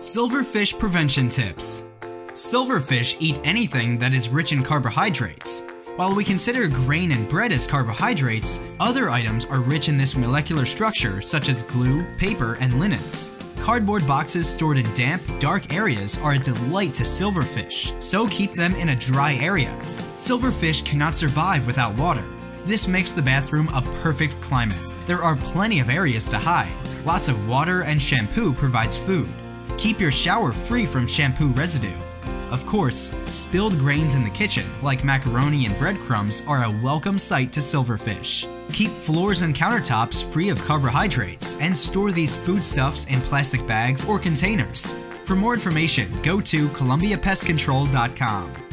Silverfish prevention tips. Silverfish eat anything that is rich in carbohydrates. While we consider grain and bread as carbohydrates, other items are rich in this molecular structure such as glue, paper, and linens. Cardboard boxes stored in damp, dark areas are a delight to silverfish, so keep them in a dry area. Silverfish cannot survive without water. This makes the bathroom a perfect climate. There are plenty of areas to hide. Lots of water and shampoo provides food. Keep your shower free from shampoo residue. Of course, spilled grains in the kitchen, like macaroni and breadcrumbs, are a welcome sight to silverfish. Keep floors and countertops free of carbohydrates and store these foodstuffs in plastic bags or containers. For more information, go to ColumbiaPestControl.com.